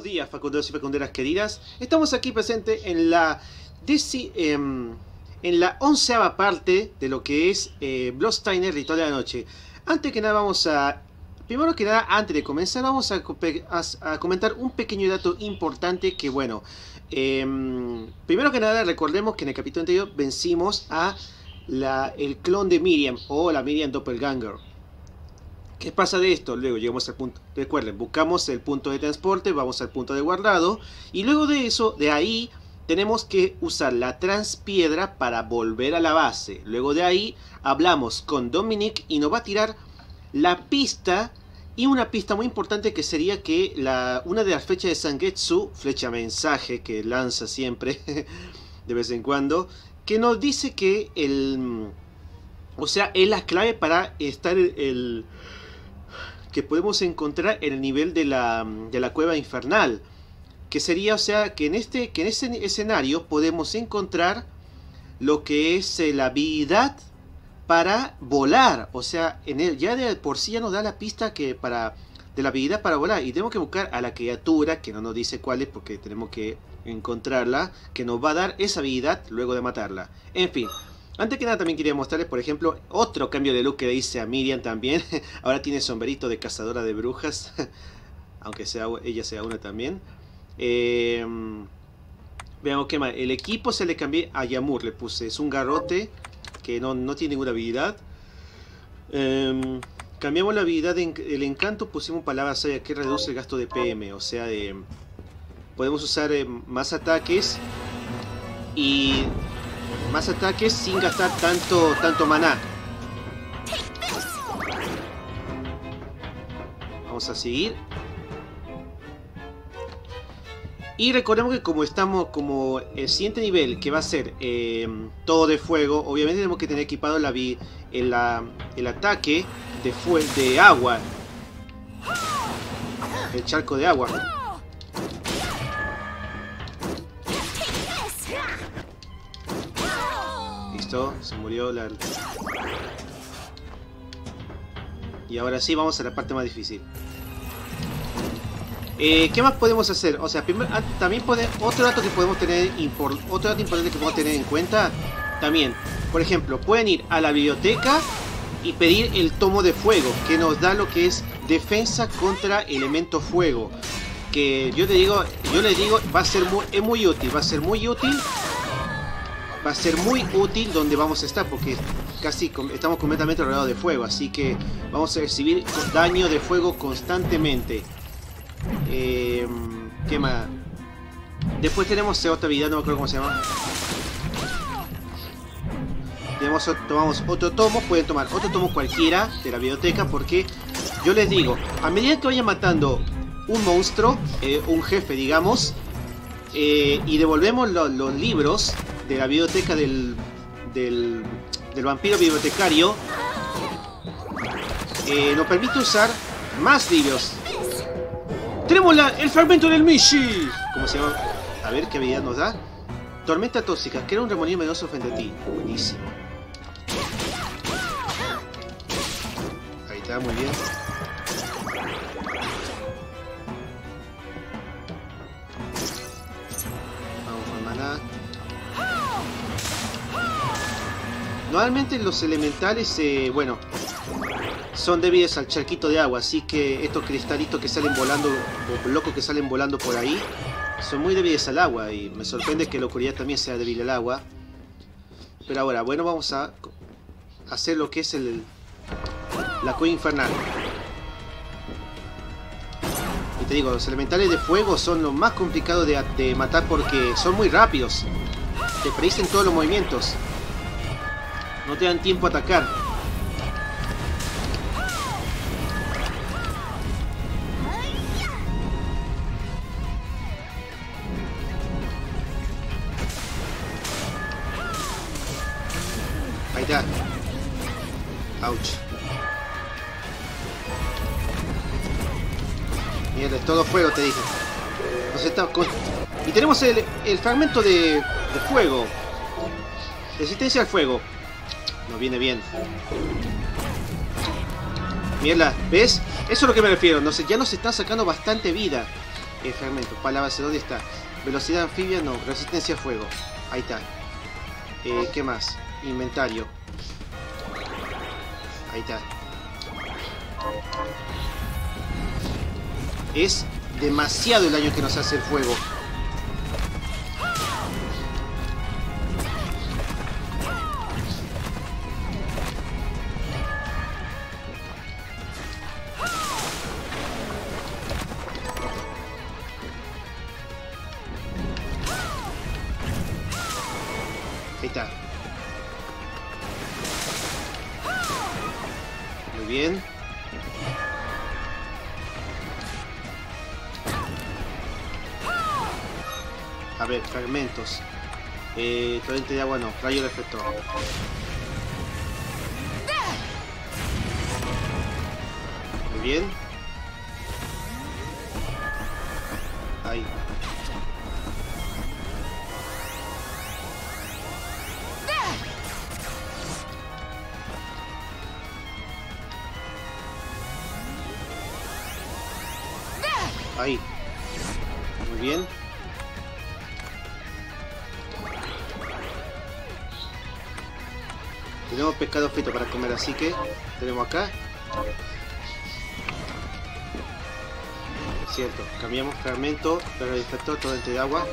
buenos días, facunderos y facunderas queridas. Estamos aquí presentes en la em, en la onceava parte de lo que es eh, Bloodstainer Ritual de la Noche. Antes que nada vamos a... Primero que nada, antes de comenzar, vamos a, comentar un pequeño dato importante que, bueno... Em, primero que nada, recordemos que en el capítulo anterior vencimos a la, el clon de Miriam o la Miriam Doppelganger. ¿Qué pasa de esto? Luego llegamos al punto. Recuerden, buscamos el punto de transporte, vamos al punto de guardado. Y luego de eso, de ahí, tenemos que usar la transpiedra para volver a la base. Luego de ahí, hablamos con Dominic y nos va a tirar la pista. Y una pista muy importante que sería que la, una de las flechas de Sangetsu, flecha mensaje que lanza siempre, de vez en cuando, que nos dice que el... O sea, es la clave para estar el que podemos encontrar en el nivel de la, de la cueva infernal. Que sería, o sea, que en este que en ese escenario podemos encontrar lo que es eh, la habilidad para volar. O sea, en el, ya de por sí ya nos da la pista que para de la habilidad para volar. Y tenemos que buscar a la criatura, que no nos dice cuál es porque tenemos que encontrarla, que nos va a dar esa habilidad luego de matarla. En fin, antes que nada también quería mostrarles, por ejemplo, otro cambio de look que le hice a Miriam también. Ahora tiene sombrerito de cazadora de brujas. Aunque sea, ella sea una también. Eh, veamos qué más. El equipo se le cambié a Yamur. Le puse, es un garrote que no, tiene ninguna habilidad. Em, cambiamos la habilidad del encanto, pusimos palabras que reduce el gasto de PM. O sea, podemos usar eh, más ataques y más ataques sin gastar tanto, tanto maná. Vamos a seguir. Y recordemos que como estamos, como el siguiente nivel que va a ser em, todo de fuego, obviamente tenemos que tener equipado la, el, el ataque de, de agua. El charco de agua. Se murió la... Y ahora sí, vamos a la parte más difícil. Eh, ¿Qué más podemos hacer? O sea, ah, también puede, otro dato que podemos tener, otro dato importante que podemos tener en cuenta, también, por ejemplo, pueden ir a la biblioteca y pedir el tomo de fuego, que nos da lo que es defensa contra elemento fuego. Que yo te digo, yo le digo, va a ser muy, es muy útil, va a ser muy útil va a ser muy útil donde vamos a estar porque casi estamos completamente rodeados de fuego así que vamos a recibir daño de fuego constantemente. Eh, después tenemos otra habilidad, no me acuerdo cómo se llama. Tenemos, tomamos otro tomo, pueden tomar otro tomo cualquiera de la biblioteca porque yo les digo, a medida que vayan matando un monstruo, eh, un jefe digamos, eh, y devolvemos los libros, de la biblioteca del, del, vampiro bibliotecario eh, nos permite usar más libros. Tenemos el fragmento del Mishi. ¿Cómo se llama? A ver qué habilidad nos da. Tormenta tóxica, crea un remolino medoso frente a ti. Buenísimo. Ahí está, muy bien. Normalmente los elementales, eh, bueno, son débiles al charquito de agua, así que estos cristalitos que salen volando, o locos que salen volando por ahí, son muy débiles al agua y me sorprende que la oscuridad también sea débil al agua. Pero ahora, bueno, vamos a hacer lo que es el, la cueva infernal. Y te digo, los elementales de fuego son lo más complicado de, de matar porque son muy rápidos. Te predicen todos los movimientos. No te dan tiempo a atacar. Ahí está. Ouch. Mierda, es todo fuego, te dije. Y tenemos el, fragmento de fuego. Resistencia al fuego. Nos viene bien. Mierda, ¿ves? Eso es lo que me refiero. No sé, ya nos está sacando bastante vida. Eh, fragmento. Para base, ¿dónde está? Velocidad anfibia, no. Resistencia a fuego. Ahí está. Eh, ¿Qué más? Inventario. Ahí está. Es demasiado el daño que nos hace el fuego. Eh, torrente de agua no, rayo reflector. Muy bien. Pescado frito para comer, así que tenemos acá. Cierto, cambiamos fragmento, pero el efecto torrente de agua.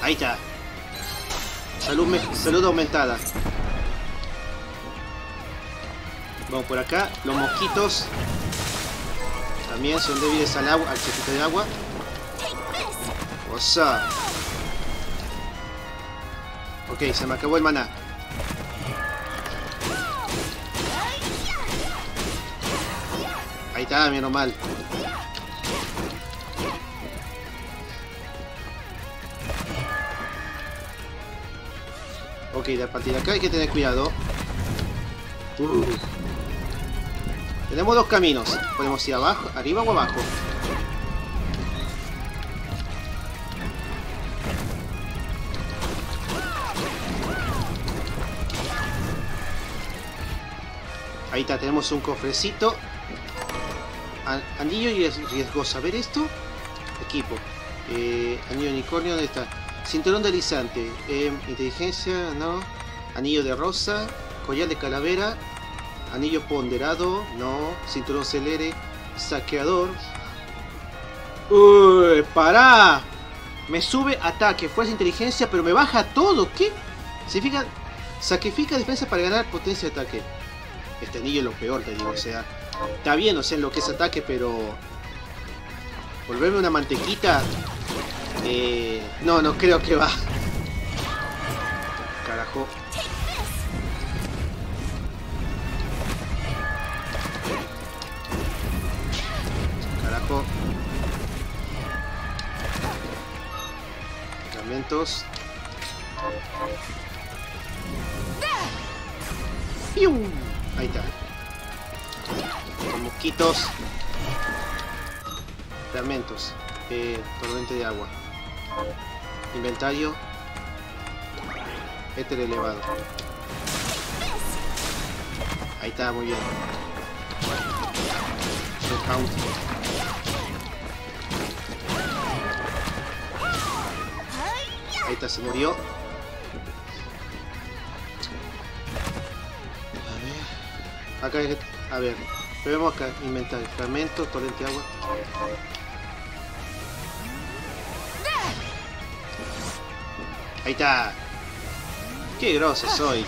Ahí está. Salud, me- salud aumentada. Vamos por acá. Los mosquitos también son débiles al agua, al chapito de agua. Up? Ok, se me acabó el maná. Ahí está, menos mal. Ok, a partir de acá hay que tener cuidado. Uh. Tenemos dos caminos. Podemos ir abajo, arriba o abajo. Tenemos un cofrecito. An- Anillo y es riesgoso. A ver esto. Equipo. Eh, anillo de unicornio, ¿dónde está? Cinturón deslizante. Eh, inteligencia, no. Anillo de rosa. Collar de calavera. Anillo ponderado, no. Cinturón celere. Saqueador. Uy, pará. Me sube ataque, fuerza, inteligencia, pero me baja todo. ¿Qué? Significa. Sacrifica defensa para ganar potencia de ataque. Este anillo es lo peor, te digo. O sea, está bien, o sea, en lo que es ataque, pero. Volverme una mantequita. Eh, no, no creo que va. Carajo. Carajo. Fragmentos. ¡Pium! Ahí está. Mosquitos. Fragmentos. Eh, torrente de agua. Inventario. Éter elevado. Ahí está, muy bien. Count. Ahí está, se murió. Acá hay A ver. Vemos acá. Inventario. Fragmento, torrente de agua. Ahí está. Qué grosso soy.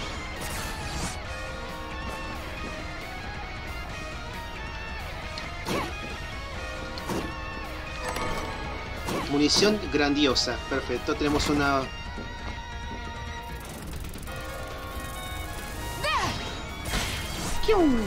Munición grandiosa. Perfecto. Tenemos una... ¡Pium!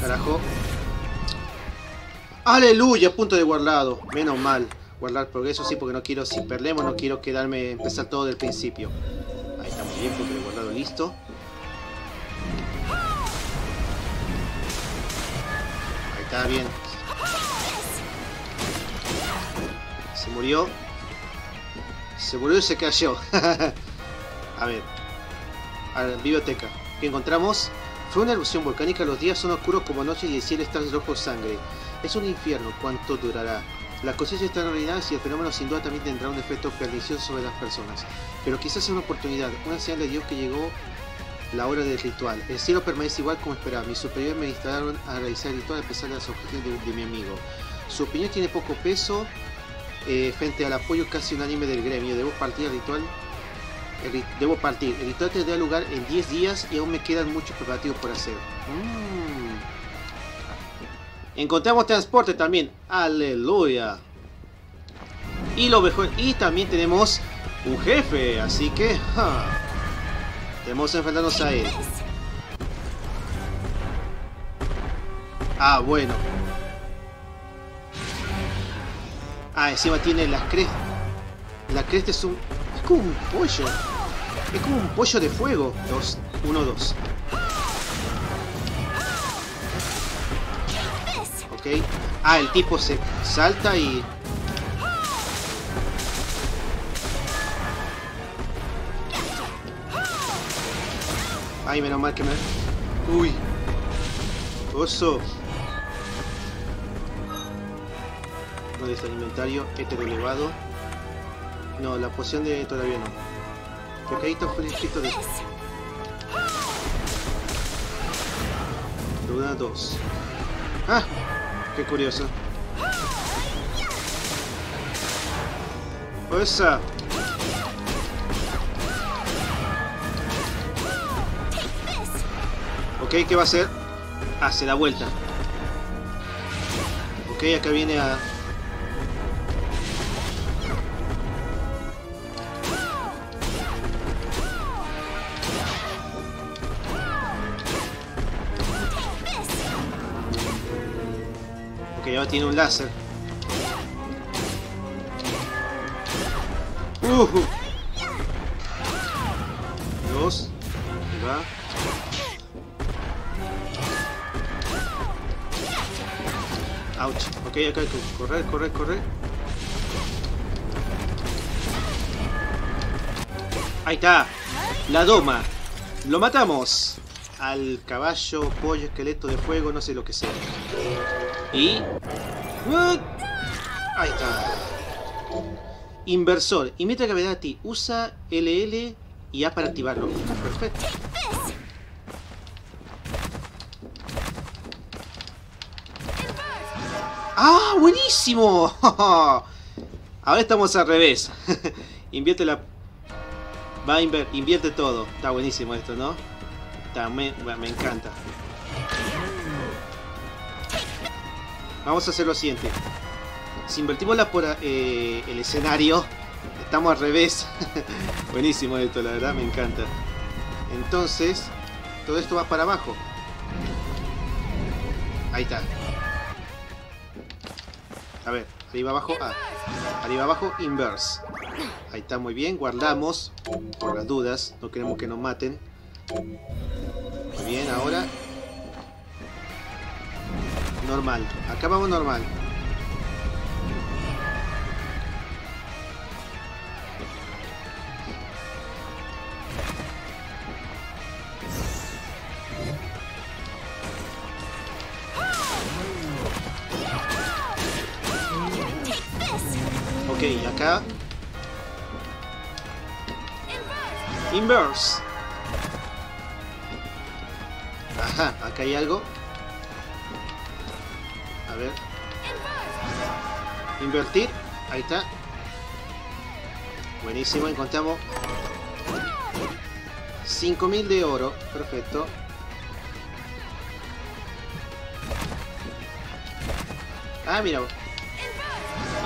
Carajo. Aleluya, punto de guardado. Menos mal. Guardar progreso, sí, porque no quiero, si perdemos, no quiero quedarme, empezar todo del principio. Ahí está muy bien, porque lo he guardado listo. Ahí está, bien. Se murió. Se murió y se cayó. a ver. A ver, biblioteca. ¿Qué encontramos? Fue una erupción volcánica, los días son oscuros como noche y el cielo está rojo sangre. Es un infierno, ¿cuánto durará? Las cosechas están arruinadas y el fenómeno sin duda también tendrá un efecto pernicioso sobre las personas. Pero quizás sea una oportunidad, una señal de Dios que llegó la hora del ritual. El cielo permanece igual como esperaba. Mis superiores me instalaron a realizar el ritual a pesar de las objeciones de, mi amigo. Su opinión tiene poco peso eh, frente al apoyo casi unánime del gremio. Debo partir al ritual. El debo partir. El ritual tendrá lugar en 10 días y aún me quedan muchos preparativos por hacer. Mm. Encontramos transporte también. Aleluya. Y lo mejor. Y también tenemos un jefe. Así que. ja, Tenemos que enfrentarnos a él. Ah, bueno. Ah, encima tiene las crestas. La cresta es un. Es como un pollo. Es como un pollo de fuego. Dos. Uno, dos. Ok. Ah, el tipo se salta y. Ay, menos mal que me. Uy. Oso. ¿Dónde está el inventario? Hétero elevado. No, la poción de todavía no. Fue escrito de. Luna 2. ¡Ah! ¡Qué curioso! ¡Esa! Ok, ¿qué va a hacer? Ah, se da vuelta. Ok, acá viene a... tiene un láser. Uh Dos. Ahí va. Ouch. Ok, acá hay que correr, correr, correr. Ahí está. La doma. Lo matamos. Al caballo, pollo, esqueleto de fuego, no sé lo que sea. Y... Ahí está. Inversor. Imita gravedad a ti. Usa LL y A para activarlo. Perfecto. ¡Ah! ¡Buenísimo! Ahora estamos al revés. invierte la... Va a. Invierte todo. Está buenísimo esto, ¿no? Está, me, me encanta. Vamos a hacer lo siguiente. Si invertimos por, eh, el escenario, estamos al revés. buenísimo esto, la verdad, me encanta. Entonces, todo esto va para abajo. Ahí está. A ver, arriba abajo, arriba abajo, inverse. Ahí está muy bien, guardamos por las dudas, no queremos que nos maten. Muy bien, ahora normal. Acá vamos normal. Ok, acá. Inverse. Ajá, acá hay algo. A ver. Invertir. Ahí está. Buenísimo, encontramos 5000 de oro. Perfecto. Ah, mira.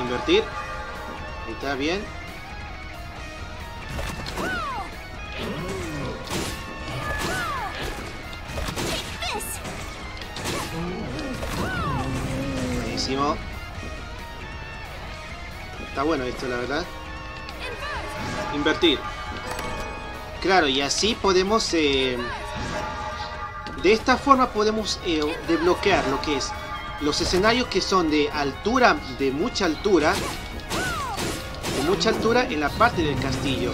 Invertir. Ahí está bien. Está bueno esto, la verdad. Invertir. Claro, y así podemos... Eh, de esta forma podemos eh, desbloquear lo que es los escenarios que son de altura, de mucha altura, de mucha altura en la parte del castillo.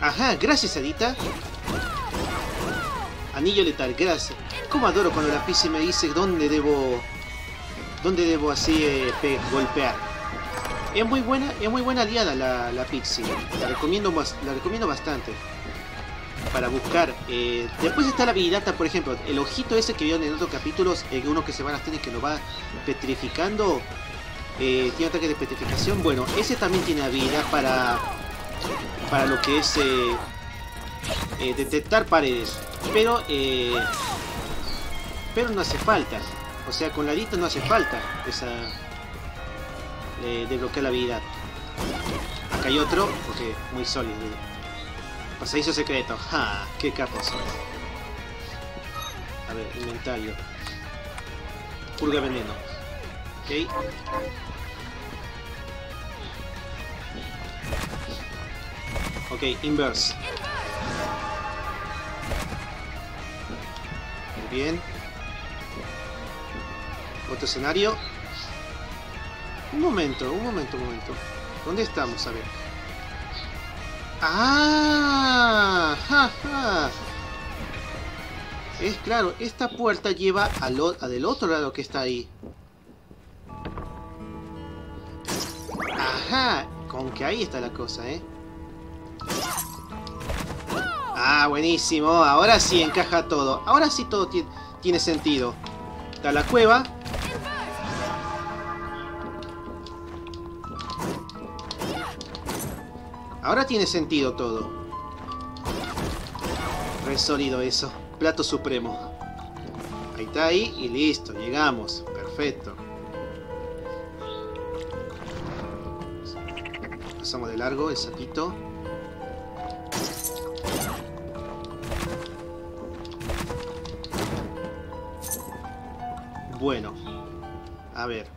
Ajá, gracias Adita. Anillo letal, gracias. Como adoro cuando la PC me dice dónde debo... Dónde debo así eh, golpear. Es muy buena, es muy buena aliada la, la Pixie. La recomiendo, la recomiendo bastante. Para buscar. Eh, después está la habilidad, por ejemplo, el ojito ese que vieron en otros capítulos, eh, uno que se va a y que lo va petrificando. Eh, tiene ataque de petrificación. Bueno, ese también tiene habilidad para. Para lo que es detectar paredes. Pero pero no hace falta. O sea, con la dita no hace falta esa de, desbloquear la habilidad. Acá hay otro, porque muy sólido. Pasadizo secreto. ¡Ja! ¡Qué capos A ver, inventario. Purga veneno. Ok. Ok, inverse. Muy bien. Otro escenario. Un momento, un momento, un momento. ¿Dónde estamos? A ver. ¡Ah! ¡Ja, Es claro, esta puerta lleva al del otro lado que está ahí. Ajá, con que ahí está la cosa, ¿eh? Ah, buenísimo. Ahora sí encaja todo. Ahora sí todo tiene sentido. Está la cueva. Ahora tiene sentido todo. Re sólido eso. Plato supremo. Ahí está ahí y listo. Llegamos. Perfecto. Pasamos de largo el sapito. Bueno. A ver.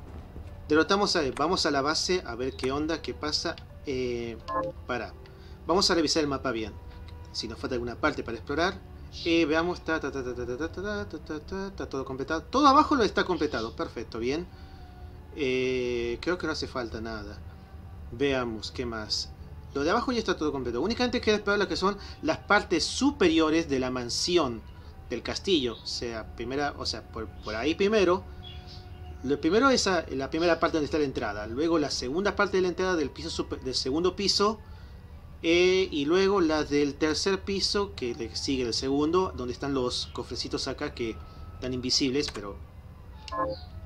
Derrotamos a... Vamos a la base a ver qué onda, qué pasa. Eh, para. Vamos a revisar el mapa bien. Si nos falta alguna parte para explorar. Eh, veamos, está, todo completado. Todo abajo lo está completado. Perfecto, bien. Eh, creo que no hace falta nada. Veamos, ¿qué más? Lo de abajo ya está todo completo. Únicamente queda explorar lo que son las partes superiores de la mansión del castillo. O sea, primera, o sea, por, por ahí primero lo primero es la primera parte donde está la entrada, luego la segunda parte de la entrada del, piso del segundo piso eh, y luego la del tercer piso que le sigue el segundo, donde están los cofrecitos acá que están invisibles, pero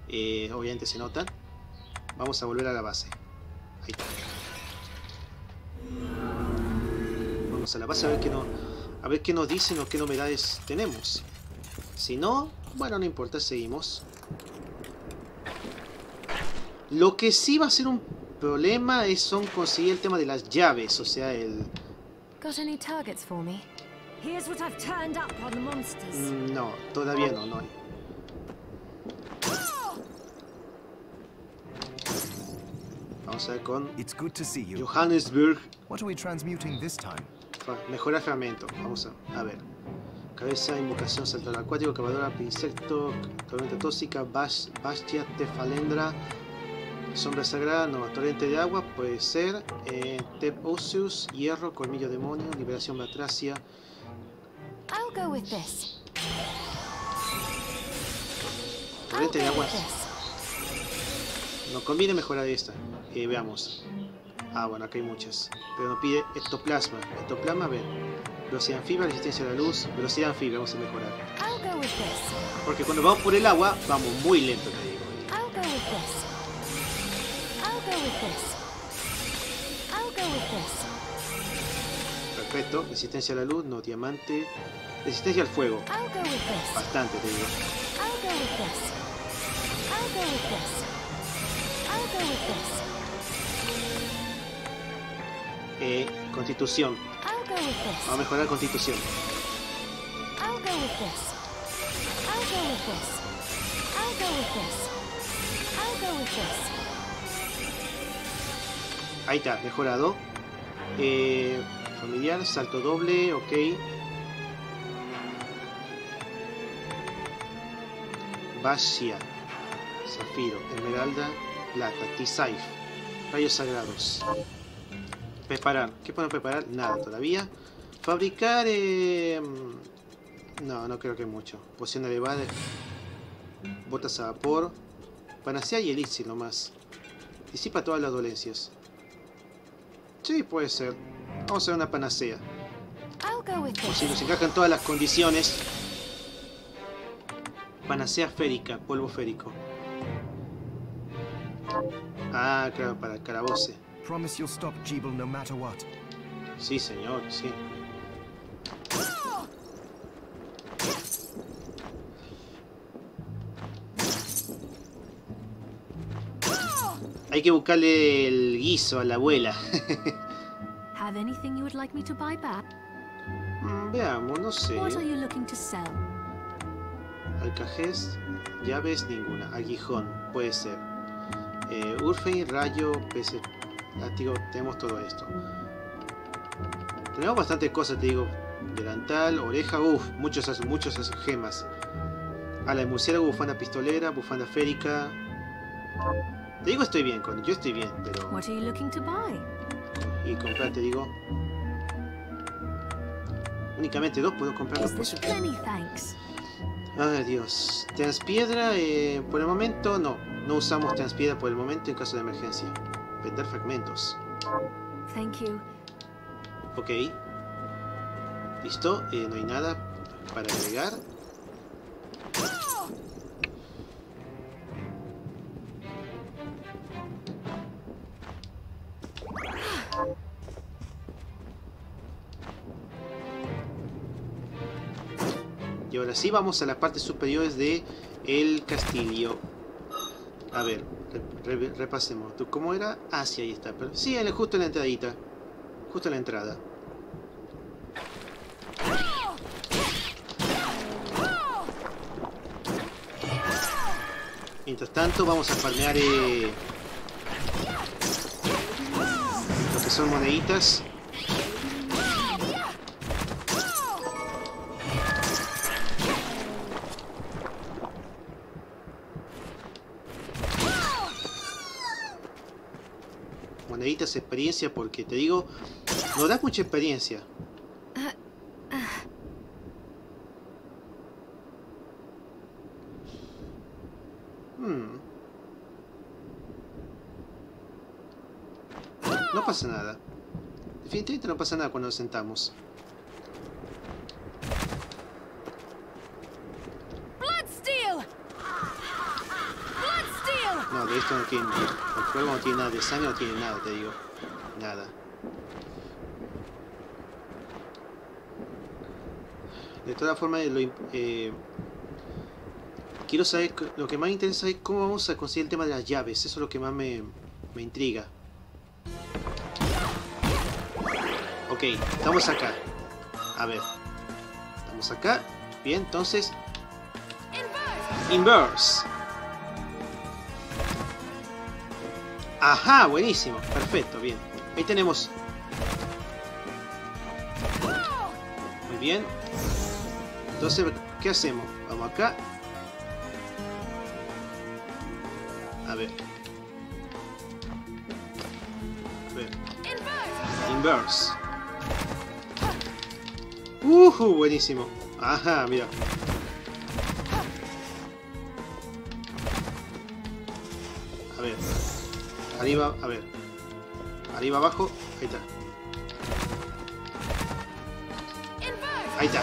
eh, obviamente se notan. Vamos a volver a la base. Ahí está. Vamos a la base a ver qué, no, a ver qué nos dicen o qué novedades tenemos. Si no, bueno, no importa, seguimos. Lo que sí va a ser un problema es son conseguir el tema de las llaves, o sea, el... No, todavía no, no hay. Vamos a ver con Johannesburg. What are we transmuting this time? Mejorar fragmento. Vamos a, a ver. Cabeza, invocación, saltar acuático, cavadora, insecto, tormenta tóxica, bastia, tefalendra, Sombra sagrada, no. Torrente de agua, puede ser. Eh, Tep hierro, colmillo demonio, liberación batracia. Torrente de agua. No conviene mejorar esta. Eh, veamos. Ah, bueno, acá hay muchas. Pero nos pide ectoplasma. Ectoplasma, a ver. Velocidad anfibia, resistencia a la luz. Velocidad anfibia, vamos a mejorar. Porque cuando vamos por el agua, vamos muy lento, te digo. Perfecto, resistencia a la luz, no diamante. Resistencia al fuego. Bastante, te digo. Go with this. I'll go with this. I'll go with this. I'll go with this. Ahí está, mejorado. Eh, familiar, salto doble, ok. Basia, Zafiro, Esmeralda, Plata, T-Saif, Rayos Sagrados. Preparar. ¿Qué podemos preparar? Nada todavía. Fabricar... eh, No, no creo que mucho. Poción elevada. Botas a vapor. Panacea y elixir nomás. Disipa todas las dolencias. Sí, puede ser. Vamos a hacer una panacea. O si nos encajan todas las condiciones. Panacea férica, polvo férico. Ah, claro, para el calaboce. Promise you'll stop Jeeble no matter what. Sí, señor, sí. Hay que buscarle el guiso a la abuela. Have anything you would like me to buy back? Mm, Veamos, no sé. What are you looking to sell? Alcajés, llaves ninguna. Aguijón, puede ser. Eh, Urfein, rayo, PC, látigo, tenemos todo esto. Tenemos bastantes cosas, te digo. Delantal, oreja, uff, muchos, muchos gemas. Ala de murciélago, bufanda pistolera, bufanda férica. Te digo, estoy bien, con yo estoy bien, pero. Y comprar, te digo. Únicamente dos puedo comprar dos? Ay Dios. Transpiedra, eh, por el momento no. No usamos transpiedra por el momento en caso de emergencia. Vender fragmentos. Thank you. Ok. Listo. eh, no hay nada para agregar. Y ahora sí vamos a las partes superiores de el castillo. A ver, re- re- repasemos. ¿Tú cómo era? Ah, sí, ahí está. Sí, justo en la entradita. Justo en la entrada. Mientras tanto, vamos a farmear eh, lo que son moneditas. Experiencia porque te digo, no da mucha experiencia. Hmm. No pasa nada. Definitivamente no pasa nada cuando nos sentamos. Esto no tiene. El fuego no tiene nada, de sangre no tiene nada, te digo. Nada. De todas formas, lo eh, quiero saber, lo que más me interesa es cómo vamos a conseguir el tema de las llaves. Eso es lo que más me, me intriga. Ok, estamos acá. A ver. Estamos acá. Bien, entonces... Inverse. Ajá, buenísimo. Perfecto, bien. Ahí tenemos. Muy bien. Entonces, ¿qué hacemos? Vamos acá. A ver. A ver. Inverse. Uh, buenísimo. Ajá, mira. Arriba, a ver. Arriba, abajo. Ahí está. Ahí está.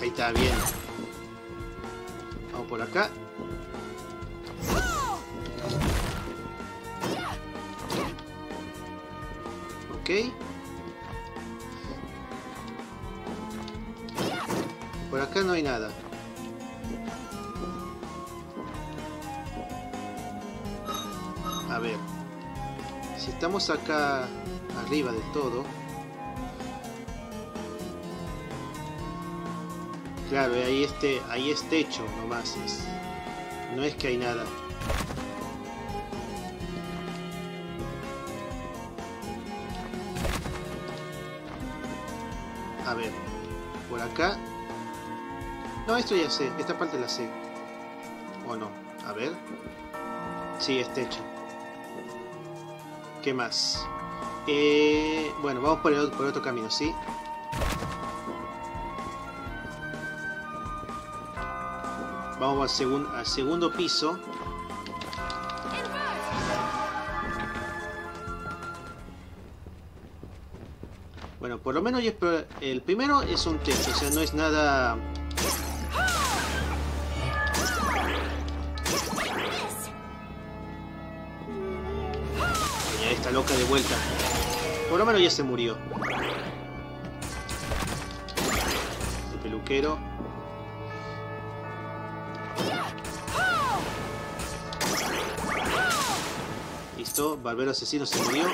Ahí está, bien. Acá arriba del todo... Claro, ahí este, ahí es techo nomás. Es, no es que hay nada. A ver, por acá. No, esto ya sé, esta parte la sé. ¿O no? A ver. Sí, es techo. ¿Qué más? Eh, bueno, vamos por, el, por otro camino, ¿sí? Vamos al, segun, al segundo piso. Bueno, por lo menos el primero es un techo, o sea, no es nada... loca de vuelta. Por lo menos ya se murió. El peluquero. Listo, Barbero Asesino se murió.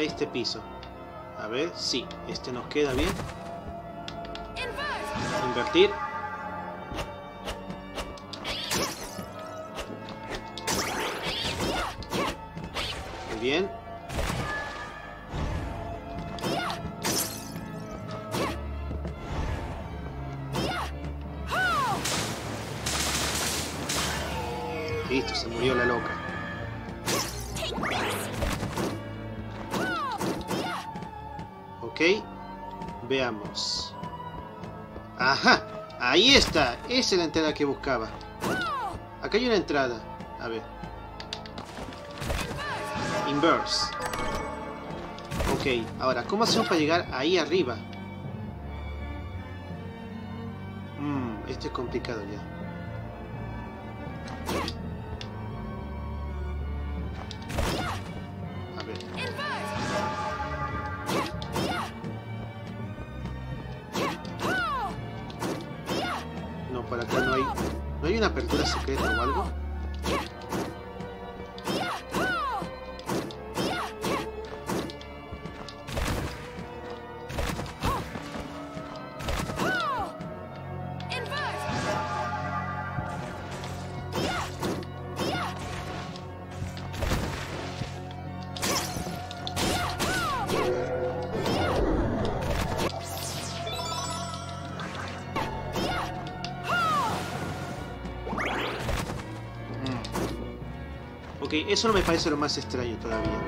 Este piso. A ver, sí, este nos queda bien. Invertir. Muy bien. Listo, se murió la loca. Ok, veamos. Ajá, ahí está. Esa es la entrada que buscaba. Acá hay una entrada. A ver. Inverse. Ok, ahora, ¿cómo hacemos para llegar ahí arriba? Mmm, esto es complicado ya. Eso no me parece lo más extraño todavía.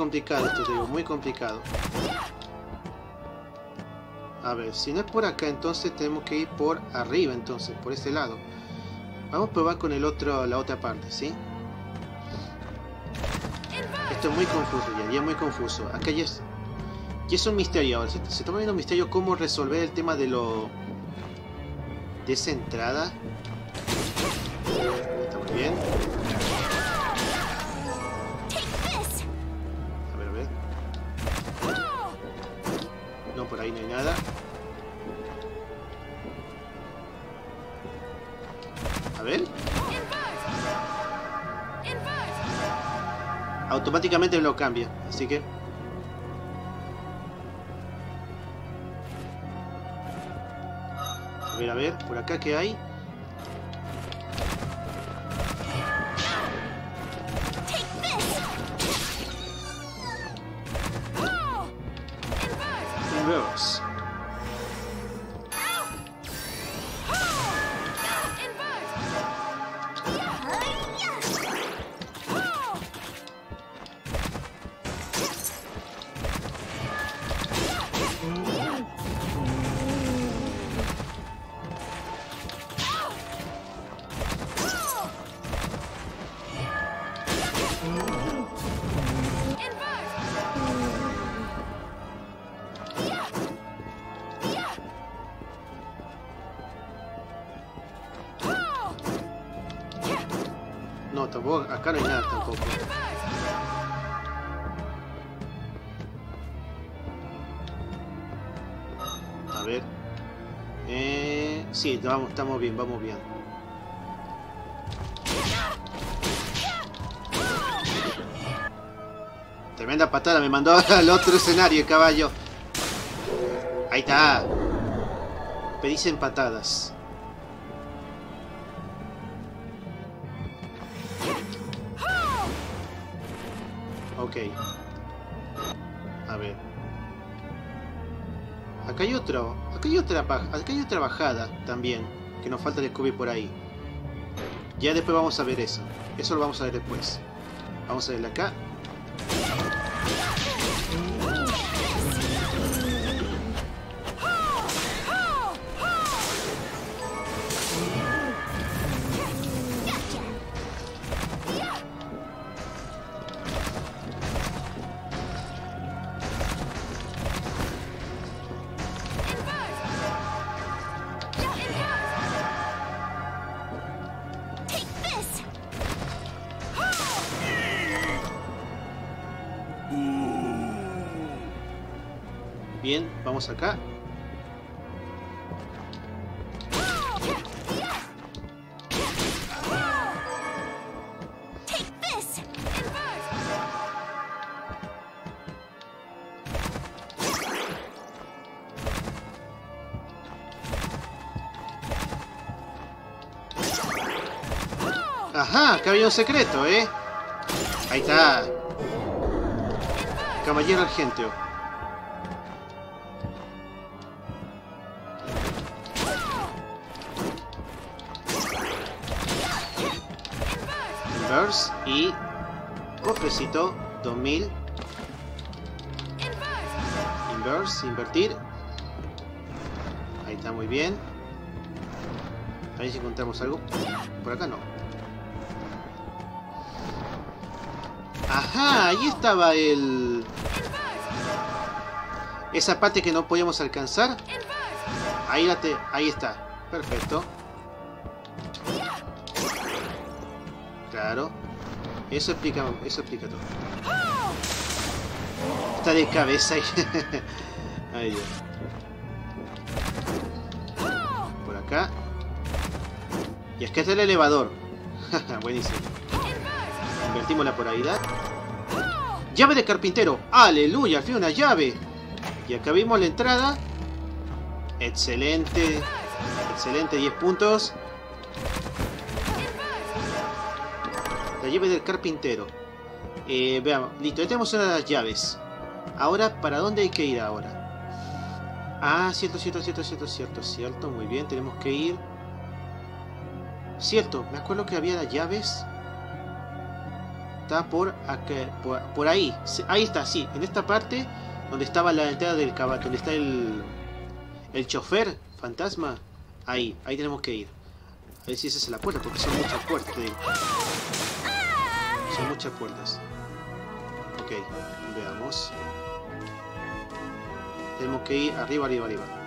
Complicado esto, te digo, muy complicado. A ver, si no es por acá, entonces tenemos que ir por arriba, entonces, por este lado. Vamos a probar con el otro, la otra parte, ¿sí? Esto es muy confuso ya, ya es muy confuso. Acá ya es, ya es un misterio ahora. Se, se está poniendo un misterio cómo resolver el tema de lo... De esa entrada. Está muy bien. Cambia. Así que... A ver, a ver, por acá que hay. Acá no hay nada tampoco. A ver. Eh, sí, vamos, estamos bien, vamos bien. Tremenda patada, me mandó al otro escenario, caballo. Ahí está. Pedicen patadas. Acá hay también. Que nos falta descubrir por ahí. Ya después vamos a ver eso. Eso lo vamos a ver después. Vamos a verla acá. Bien, vamos acá. Ajá, acá había un secreto, ¿eh? Ahí está. Caballero Argenteo. Y cofrecito 2000. Inverse, invertir. Ahí está muy bien. A ver si encontramos algo. Por acá no. Ajá, ahí estaba el... Esa parte que no podíamos alcanzar. Ahí, la te... ahí está. Perfecto. Eso explica, eso explica todo. Está de cabeza ahí. Por acá. Y es que está el elevador. Buenísimo. Invertimos la polaridad. Llave de carpintero. Aleluya, al fin una llave. Y acá vimos la entrada. Excelente. Excelente, 10 puntos. La llave del carpintero. Eh, veamos, listo, ya tenemos una de las llaves. Ahora, ¿para dónde hay que ir ahora? Ah, cierto, cierto, cierto, cierto, cierto, cierto. Muy bien, tenemos que ir. Cierto, me acuerdo que había las llaves. Está por, acá, por, ahí. Ahí está, sí. En esta parte donde estaba la entrada del caballo. Donde está el, el chofer fantasma. Ahí, ahí tenemos que ir. A ver si esa es la puerta, porque son muchas puertas. Son muchas puertas. Ok, veamos. Tenemos que ir arriba, arriba, arriba.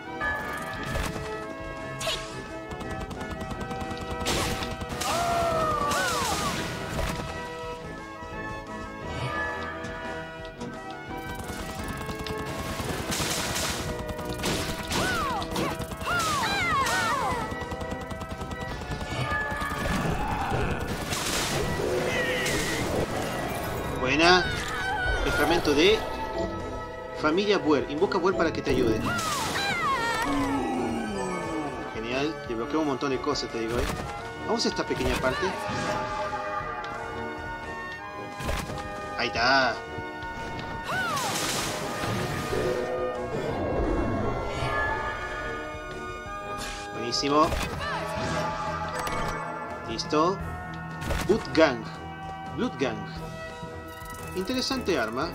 Familia Buer. Invoca Buer para que te ayude. Genial. Te bloqueo un montón de cosas, te digo, ¿eh? Vamos a esta pequeña parte. Ahí está. Buenísimo. Listo. Blood Gang. Blood Gang. Interesante arma.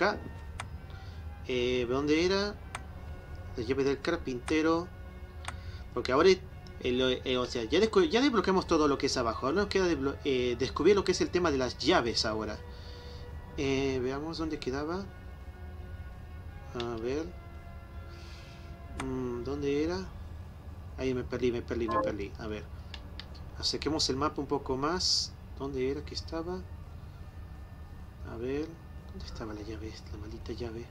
Acá. Eh, ¿Dónde era? La llave del carpintero. Porque ahora... el- eh, o sea, ya, ya desbloqueamos todo lo que es abajo. Ahora nos queda eh, descubrir lo que es el tema de las llaves ahora. Eh, veamos dónde quedaba. A ver. Mm, ¿Dónde era? Ahí me perdí, me perdí, me perdí. A ver. Acerquemos el mapa un poco más. ¿Dónde era que estaba? A ver. ¿Dónde estaba la llave? La maldita llave.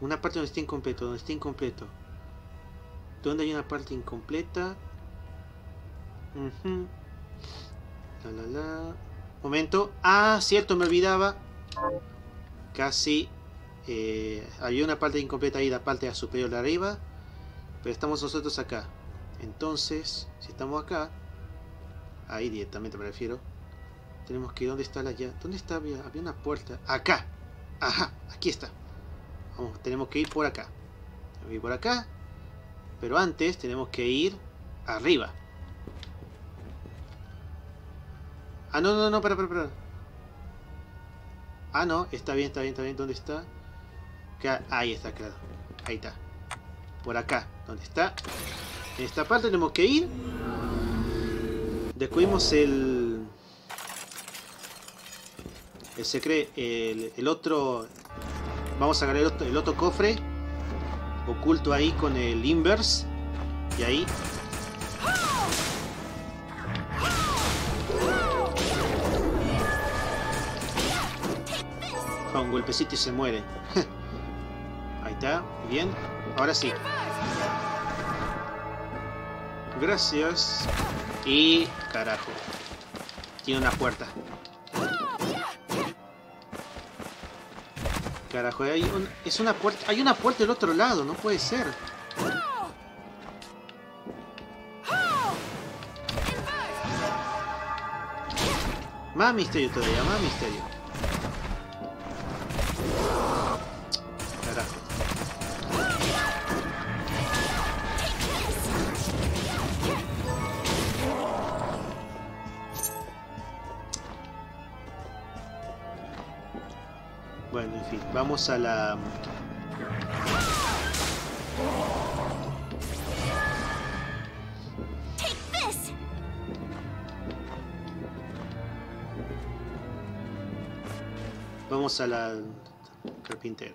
Una parte donde está incompleto, donde está incompleto. ¿Dónde hay una parte incompleta? Ujú. La la la. Momento. Ah, cierto, me olvidaba. Casi. eh, había una parte incompleta ahí, la parte superior de arriba. Pero estamos nosotros acá. Entonces, si estamos acá, ahí directamente me refiero. Tenemos que ir, ¿dónde está la llave? ¿Dónde está? Había, había una puerta. Acá. Ajá, aquí está. Vamos, tenemos que ir por acá. Tenemos que ir por acá. Pero antes tenemos que ir arriba. Ah, no, no, no, para, para, para. Ah, no, está bien, está bien, está bien. ¿Dónde está? Ahí está, claro. Ahí está. Por acá. ¿Dónde está? En esta parte tenemos que ir. Descubrimos el... El secreto... El, el otro... Vamos a agarrar el otro, el otro cofre. Oculto ahí con el inverse. Y ahí. Ah, un golpecito y se muere. Ahí está, bien. Ahora sí. Gracias. Y carajo. Tiene una puerta. Carajo, hay un- es una puerta. Hay una puerta del otro lado, no puede ser. Más misterio todavía, más misterio. Vamos a la... Vamos a la... Carpintero.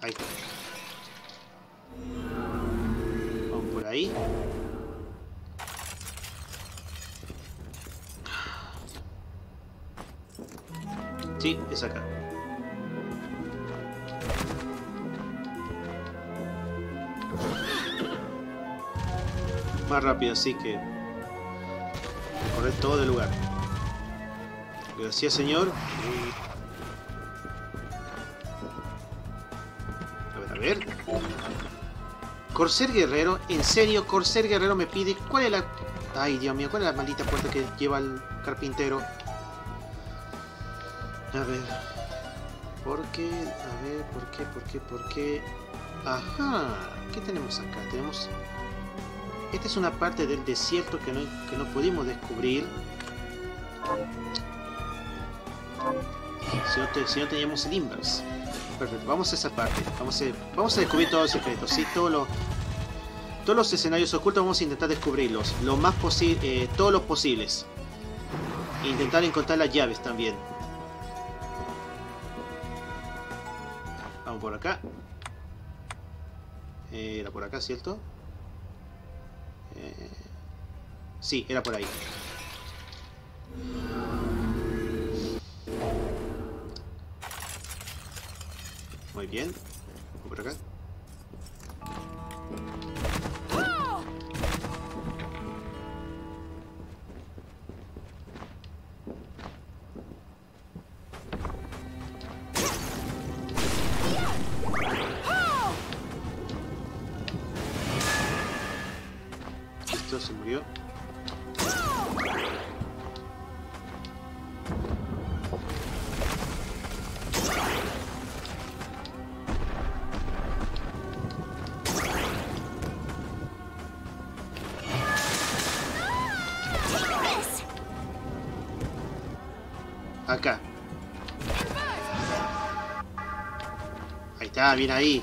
Ahí está. Vamos por ahí. Sí, es acá. Más rápido, así que... Correr todo el lugar. Gracias, señor. A ver, a ver. Corsair Guerrero, en serio, Corsair Guerrero me pide cuál es la... Ay, Dios mío, cuál es la maldita puerta que lleva el carpintero. A ver. ¿Por qué? A ver, ¿por qué? ¿Por qué? ¿Por qué? Ajá. ¿Qué tenemos acá? Tenemos... Esta es una parte del desierto que no, que no pudimos descubrir. Si no, te- si no teníamos el inverse. Perfecto, vamos a esa parte. Vamos a, vamos a descubrir todos los secretos. Sí, todo lo- todos los escenarios ocultos vamos a intentar descubrirlos. Lo más posible, todos los posibles. Intentar encontrar las llaves también. Vamos por acá. Eh, era por acá, ¿cierto? Sí, era por ahí. Muy bien. Por acá. Listo, se murió. Está, bien ahí.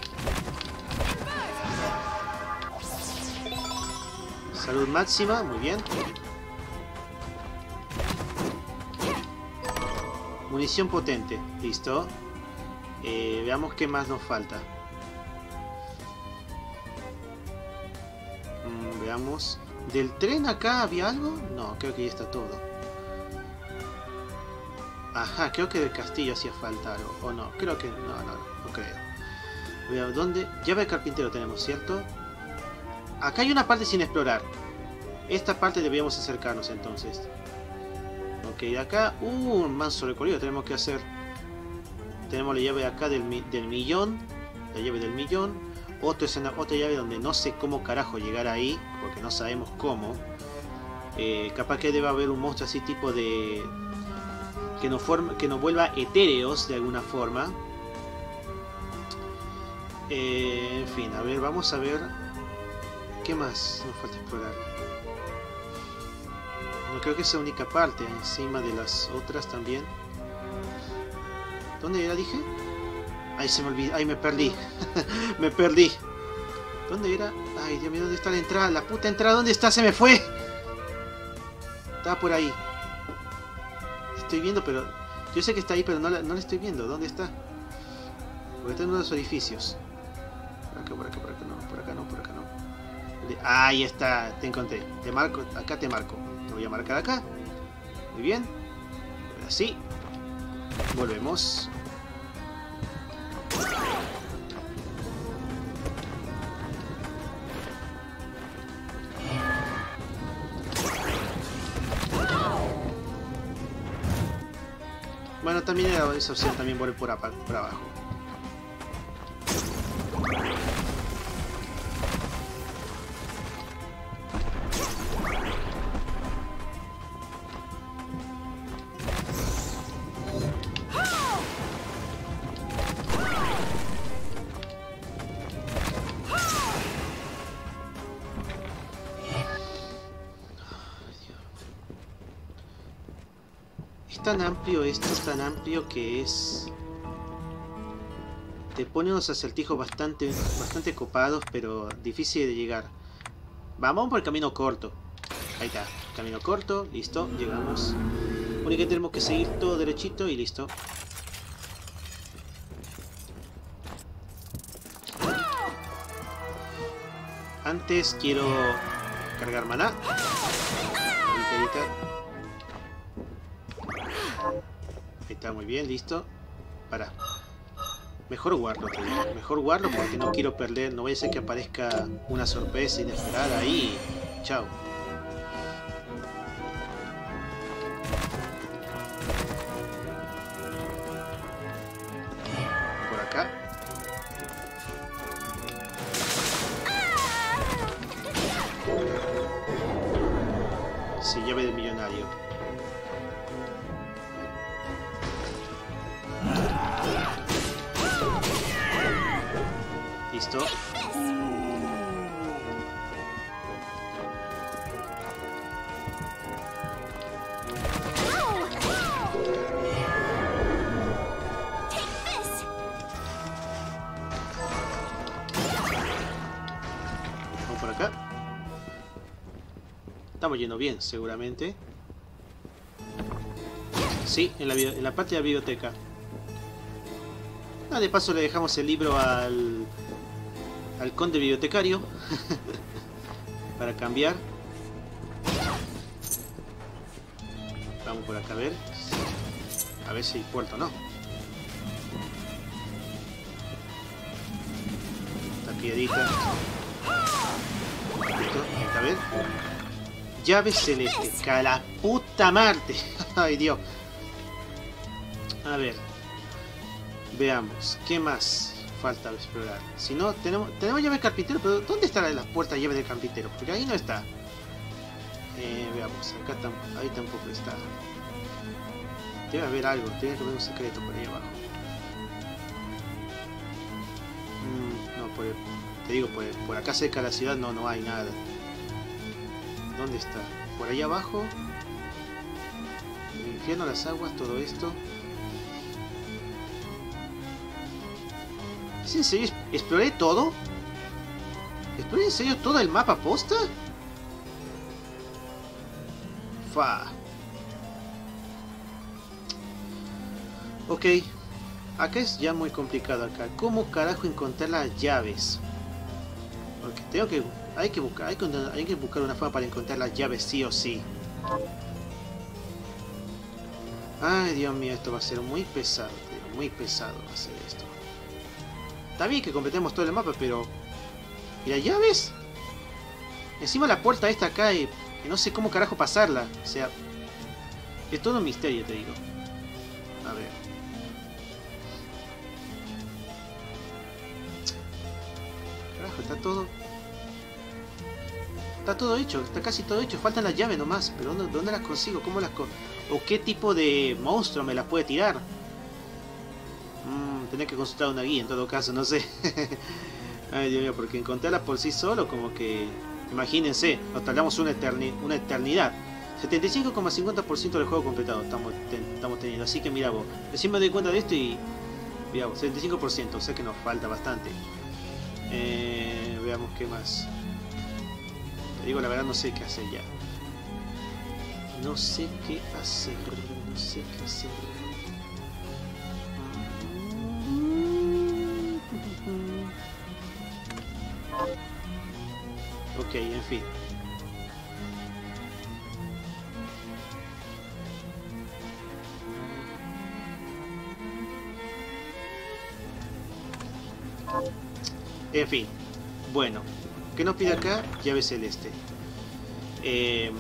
Salud máxima, muy bien. Munición potente, listo. Eh, veamos qué más nos falta. Mm, veamos. ¿Del tren acá había algo? No, creo que ya está todo. Ajá, creo que del castillo hacía falta algo. O no, creo que... No, no, no creo. ¿Dónde? Llave de carpintero tenemos, ¿cierto? Acá hay una parte sin explorar. Esta parte deberíamos acercarnos entonces. Ok, acá... Uh, un manso recorrido tenemos que hacer. Tenemos la llave acá del, del millón. La llave del millón. Otra, escena- otra llave donde no sé cómo carajo llegar ahí. Porque no sabemos cómo. Eh, capaz que debe haber un monstruo así tipo de... Que nos, forma, que nos vuelva etéreos de alguna forma. Eh, en fin, a ver, vamos a ver... ¿Qué más nos falta explorar? No creo que sea única parte, encima de las otras también. ¿Dónde era, dije? Ahí se me olvidó, ahí me perdí. me perdí. ¿Dónde era? Ay, Dios mío, ¿dónde está la entrada? La puta entrada, ¿dónde está? Se me fue. Estaba por ahí. Estoy viendo, pero... Yo sé que está ahí, pero no la, no estoy viendo. ¿Dónde está? Porque está en uno de los edificios. Por acá, por acá, no, por acá no, por acá no. Ahí está, te encontré. Te marco, acá te marco. Te voy a marcar acá. Muy bien. Así. Volvemos. Bueno, también era esa opción, también vuelve por, por abajo. Tan amplio esto, es tan amplio que es... Te pone unos acertijos bastante, bastante copados, pero difícil de llegar. Vamos por el camino corto. Ahí está, camino corto, listo, llegamos. Único que tenemos que seguir todo derechito y listo. Antes quiero cargar maná. Está, muy bien, listo. Para. Mejor te digo. Mejor guardo porque no quiero perder. No vaya a ser que aparezca una sorpresa inesperada ahí. Chao. Bien, seguramente. Sí, en la, en la parte de la biblioteca. Ah, de paso le dejamos el libro al, al conde bibliotecario para cambiar. Vamos por acá a ver. A ver si hay puerto o no. Llave celeste. ¡Cala puta Marte! Ay, Dios. A ver. Veamos. ¿Qué más falta explorar? Si no, tenemos, tenemos llave carpintero, pero ¿dónde está la, la puerta llave del carpintero? Porque ahí no está. Eh, veamos, acá tam ahí tampoco está. Debe haber algo, tiene que haber un secreto por ahí abajo. Mm, no, por, te digo, por, por acá cerca de la ciudad no, no hay nada. ¿Dónde está? Por ahí abajo. El infierno, las aguas, todo esto. ¿Es en serio? ¿Exploré todo? ¿Exploré en serio todo el mapa posta? Fa. Ok. Acá es ya muy complicado acá. ¿Cómo carajo encontrar las llaves? Porque tengo que... Hay que buscar, hay que, buscar una forma para encontrar las llaves sí o sí. Ay, Dios mío, esto va a ser muy pesado, tío, muy pesado va a ser esto. Está bien que completemos todo el mapa, pero... ¿Y las llaves? Encima la puerta esta acá, y no sé cómo carajo pasarla. O sea, es todo un misterio, te digo. A ver. Carajo, está todo... Está todo hecho, está casi todo hecho. Faltan las llaves nomás. Pero ¿dónde, dónde las consigo? ¿Cómo las consigo? ¿O qué tipo de monstruo me las puede tirar? Mmm, tener que consultar una guía en todo caso, no sé. Ay, Dios mío, porque encontrarlas por sí solo, como que... Imagínense, nos tardamos una, eterni una eternidad. 75,50% del juego completado estamos, estamos teniendo. Así que mira vos, recién me doy cuenta de esto y... Mira vos, 75%, o sea que nos falta bastante. Eh, veamos qué más. Digo la verdad, no sé qué hacer ya. No sé qué hacer. No sé qué hacer. Ok, en fin. En fin. Bueno. ¿Qué nos pide acá? Llave celeste. Eh,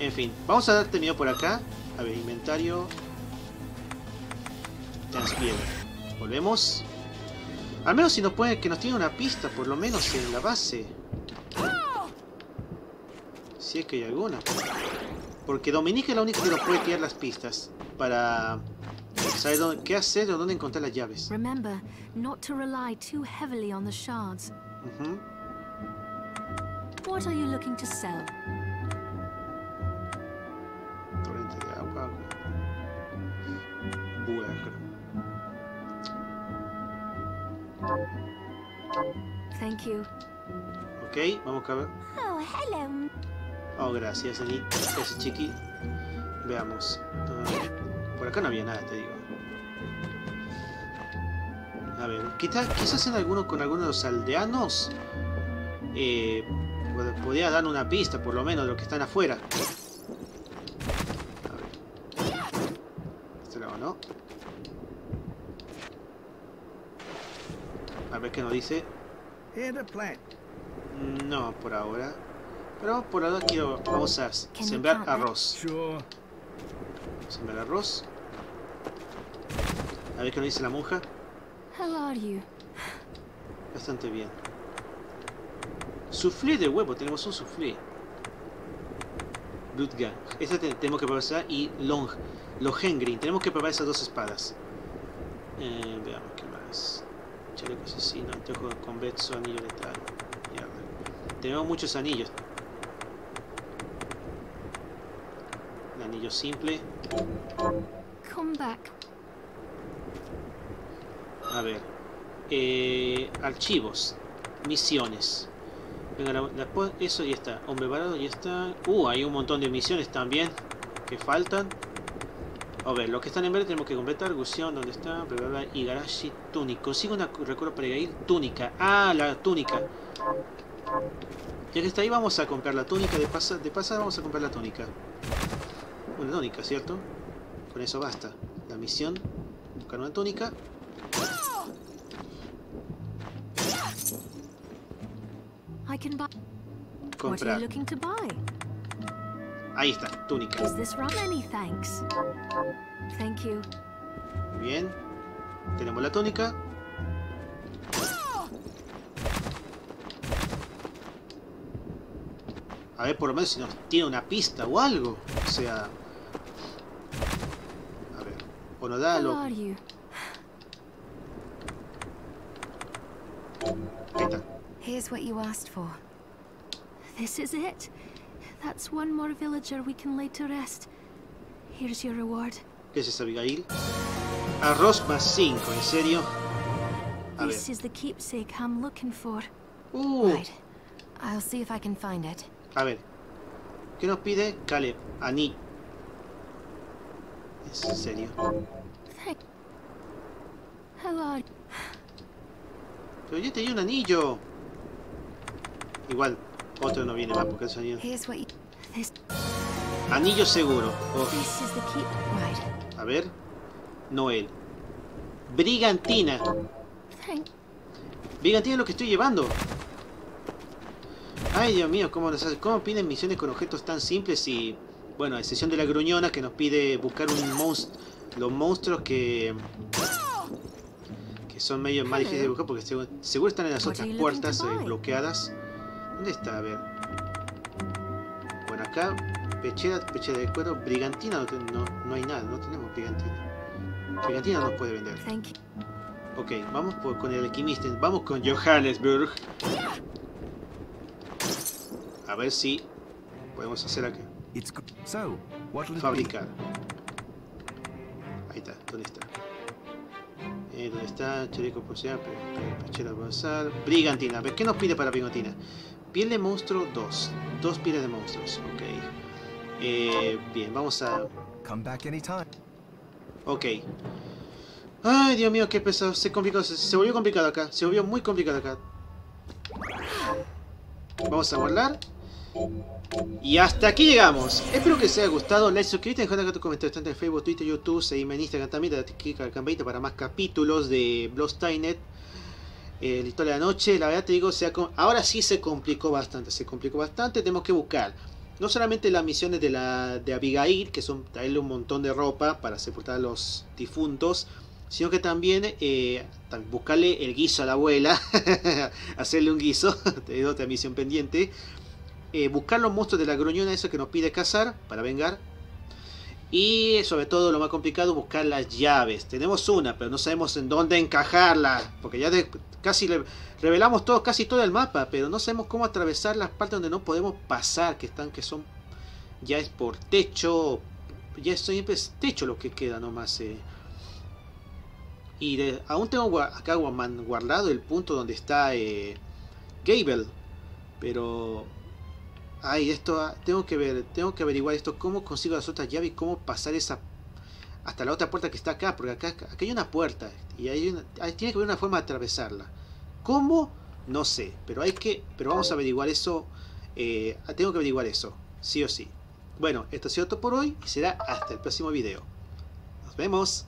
en fin. Vamos a dar terminado por acá. A ver, inventario. Transpiedra. Volvemos. Al menos si nos puede que nos tiene una pista, por lo menos en la base. Si es que hay alguna. Porque Dominique es la única que nos puede tirar las pistas. Para saber dónde, qué hacer o dónde encontrar las llaves. Remember, not to rely too heavily on the shards. What are you looking to sell? Torrente de agua. Bueno. Thank you. Ok, vamos a ver. Oh, hello. Oh, gracias, Ani. Gracias, chiqui. Veamos. Ah, por acá no había nada, te digo. A ver, quizás, quizás en alguno con algunos de los aldeanos eh, podría dar una pista, por lo menos, de los que están afuera. A ver. Este lado, ¿no? A ver qué nos dice. Plant. No, por ahora. Pero por ahora quiero, vamos a sembrar arroz. Sembrar arroz. A ver qué nos dice la monja. How are you? Bastante bien. Soufflé de huevo, tenemos un soufflé. Bloodgun. Esta te- tenemos que preparar y Long. Lohengrin. Tenemos que preparar esas dos espadas. Eh, veamos qué más. Chaleco asesino, anteojo convexo, anillo letal. Mierda. Tenemos muchos anillos. El anillo simple. Come back. A ver. Eh, archivos. Misiones. Venga, po- eso ya está. Hombre varado ya está. Uh, hay un montón de misiones también. Que faltan. A ver, los que están en verde tenemos que completar. Gusion, ¿dónde está? Bla, bla, bla. Igarashi, túnica. Consigo una recuerdo para ir. Túnica. Ah, la túnica. Ya que está ahí, vamos a comprar la túnica. De pasada, de pasada vamos a comprar la túnica. Una túnica, ¿cierto? Con eso basta. La misión. Buscar una túnica. Can buy. What are you looking to buy? Ahí está, túnica. Is this rum? Many thanks. Thank you. Bien. Tenemos la túnica. A ver, por lo menos si nos tiene una pista o algo. O sea... A ver. O nos da you? Ahí está. Here's what you asked for. This is it. That's one more villager we can lay to rest. Here's your reward. ¿Qué es eso, Abigail? Arroz más 5, ¿en serio? A ver. This is the keepsake I'm looking for. Uh, Right. I'll see if I can find it. a ver. ¿Qué nos pide? Caleb. Ani. ¿Es en serio? Are Pero yo tenía un anillo. Igual, otro no viene más porque you. This. Anillo seguro. Oh, a ver. Noel. Brigantina. Brigantina es lo que estoy llevando. Ay, Dios mío, ¿cómo, nos hace- cómo piden misiones con objetos tan simples y... Bueno, a excepción de la gruñona que nos pide buscar un monstruo... Los monstruos que... Que son medio más difíciles de buscar porque seguro, están en las otras puertas eh, bloqueadas. ¿Dónde está? A ver. Bueno, acá... Pechera, pechera de cuero. Brigantina no, te- no, no hay nada, no tenemos brigantina. Brigantina no puede vender. Ok, vamos por- con el alquimista. Vamos con Johannesburg. A ver si podemos hacer acá. Fabricar. Ahí está, ¿dónde está? Eh, ¿Dónde está? Chaleco posea, pechera basal. Brigantina. A ver, ¿qué nos pide para brigantina? Piel de monstruo 2. Dos pieles de monstruos. Ok. Eh, bien, vamos a Come back anytime. Ok. Ay, Dios mío, qué pesado. Se complicó, se, se volvió complicado acá. Se volvió muy complicado acá. Vamos a guardar. Y hasta aquí llegamos. Espero que les haya gustado. Like, suscríbete, dejar acá tu comentario tanto en Facebook, Twitter, YouTube, seguime en Instagram también. Date click a la campanita para más capítulos de Bloodstainet. Eh, la historia de la noche. La verdad te digo, ahora sí se complicó bastante. Se complicó bastante. Tenemos que buscar no solamente las misiones de, la, de Abigail, que son traerle un montón de ropa para sepultar a los difuntos, sino que también eh, buscarle el guiso a la abuela, hacerle un guiso, te otra misión pendiente, eh, buscar los monstruos de la gruñona, eso que nos pide cazar para vengar, y sobre todo lo más complicado, buscar las llaves. Tenemos una, pero no sabemos en dónde encajarla, porque ya casi revelamos todo, casi todo el mapa, pero no sabemos cómo atravesar las partes donde no podemos pasar, que están, que son, ya es por techo, ya es siempre es techo lo que queda nomás. eh. Y de- aún tengo acá guardado el punto donde está eh, Gable, pero ay, esto ah, tengo que ver, tengo que averiguar esto, cómo consigo las otras llaves y cómo pasar esa hasta la otra puerta que está acá, porque acá, acá hay una puerta y hay una, hay- tiene que haber una forma de atravesarla. ¿Cómo? No sé, pero hay que, pero vamos a averiguar eso. eh, tengo que averiguar eso, sí o sí. Bueno, esto ha sido todo por hoy y será hasta el próximo video. Nos vemos.